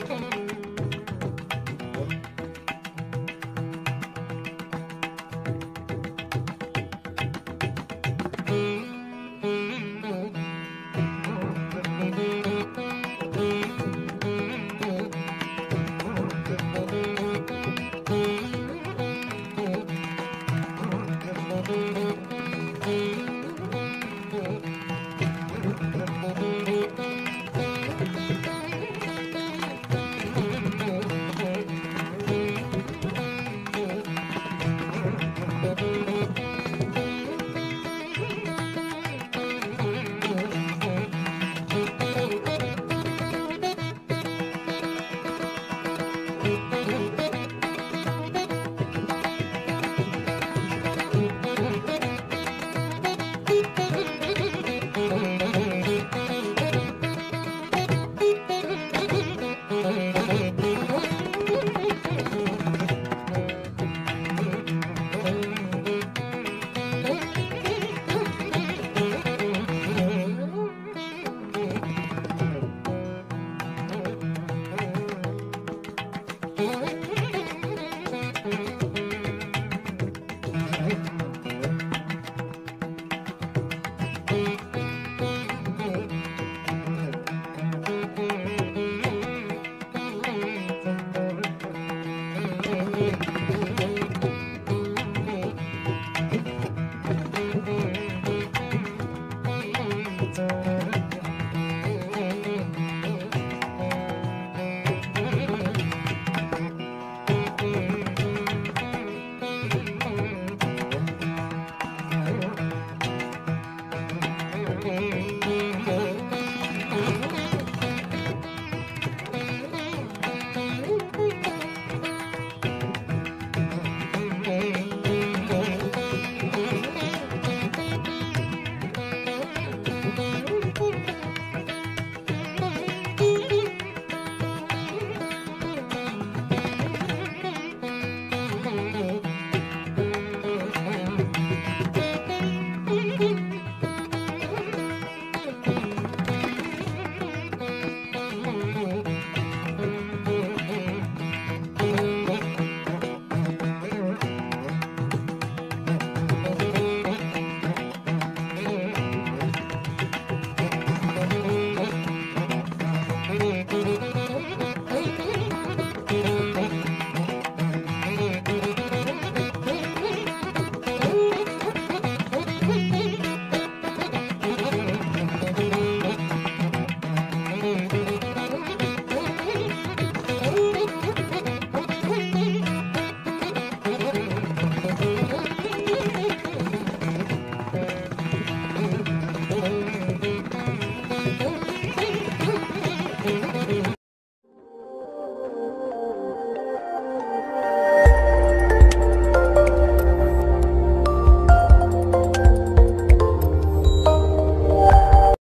Mm-hmm.